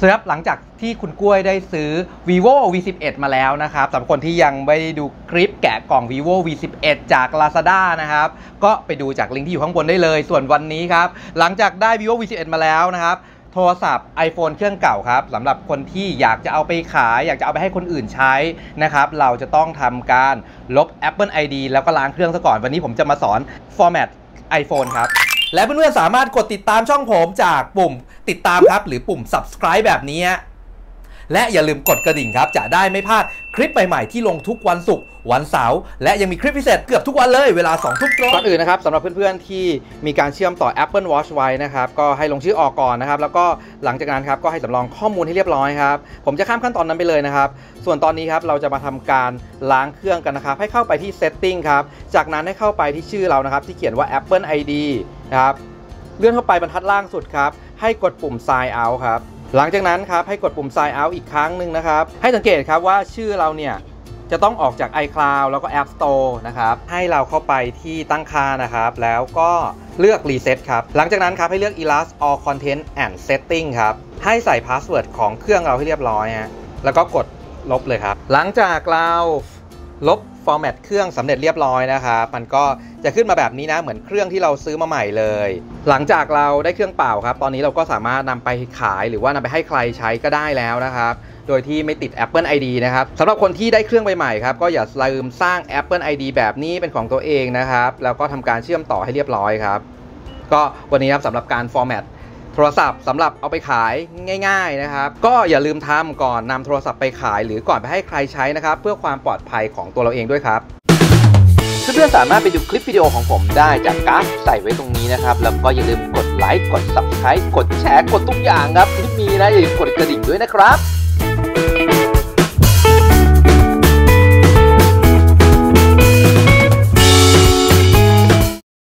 สครับหลังจากที่คุณกล้วยได้ซื้อ vivo v11 มาแล้วนะครับสำหรับคนที่ยังไม่ได้ดูคลิปแกะกล่อง vivo v11 จาก lazada นะครับ ก็ไปดูจากลิงก์ที่อยู่ข้างบนได้เลย ส่วนวันนี้ครับ หลังจากได้ vivo v11 มาแล้วนะครับโทรศัพท์ iPhone เครื่องเก่าครับสำหรับคนที่อยากจะเอาไปขาย อยากจะเอาไปให้คนอื่นใช้นะครับ เราจะต้องทำการลบ Apple ID แล้วก็ล้างเครื่องซะก่อนวันนี้ผมจะมาสอน format iPhone ครับ และเพื่อนๆสามารถกดติดตามช่องผมจากปุ่มติดตามครับ หรือปุ่ม subscribe แบบนี้ และอย่าลืมกดกระดิ่งครับ จะได้ไม่พลาดคลิปใหม่ๆที่ลงทุกวันศุกร์วันเสาร์และยังมีคลิปพิเศษเกือบทุกวันเลยเวลา2ทุ่มตรงก่อนอื่นนะครับสำหรับเพื่อนๆที่มีการเชื่อมต่อ Apple Watch ไว้นะครับก็ให้ลงชื่อออกก่อนนะครับแล้วก็หลังจากนั้นครับก็ให้สำรองข้อมูลให้เรียบร้อยครับผมจะข้ามขั้นตอนนั้นไปเลยนะครับส่วนตอนนี้ครับเราจะมาทำการล้างเครื่องกันนะครับให้เข้าไปที่ Setting ครับจากนั้นให้เข้าไปที่ชื่อเรานะครับที่เขียนว่า Apple ID นะครับเลื่อนเข้าไปบรรทัดล่างสุดครับให้กดปุ่ม sign out ครับ หลังจากนั้นครับให้กดปุ่ม sign out อีกครั้งหนึ่งนะครับ ให้สังเกตครับว่าชื่อเราเนี่ยจะต้องออกจาก iCloud แล้วก็ App Store นะครับ ให้เราเข้าไปที่ตั้งค่านะครับ แล้วก็เลือก Reset ครับ หลังจากนั้นครับให้เลือก Erase All Content and Setting ครับ ให้ใส่ password ของเครื่องเราให้เรียบร้อยฮะแล้วก็กดลบเลยครับ หลังจากเรา ลบฟอร์แมตเครื่องสำเร็จเรียบร้อยนะครับมันก็จะขึ้นมาแบบนี้นะเหมือนเครื่องที่เราซื้อมาใหม่เลย หลังจากเราได้เครื่องเปล่าครับ ตอนนี้เราก็สามารถนำไปขายหรือว่านำไปให้ใครใช้ก็ได้แล้วนะครับโดยที่ไม่ติด Apple ID นะครับสำหรับคนที่ได้เครื่องใหม่ๆครับก็อย่าลืมสร้าง Apple ID แบบนี้เป็นของตัวเองนะครับแล้วก็ทำการเชื่อมต่อให้เรียบร้อยครับก็วันนี้ครับสำหรับการฟอร์แมต ทรศัพท์สำหรับเอาไปขายง่าย ๆนะครับ ก็อย่าลืมทำก่อนนำโทรศัพท์ไปขาย หรือก่อนไปให้ใครใช้นะครับ เพื่อความปลอดภัยของตัวเราเองด้วยครับเพื่อนๆสามารถไปดูคลิปวิดีโอของผมได้จากการาฟใส่ไว้ตรงนี้นะครับ แล้วก็อย่าลืมกดไลค์กด subscribe กดแชร์กดทุกอย่างครับที่มีนะอย่าลืมกดกระดิ่งด้วยนะครับ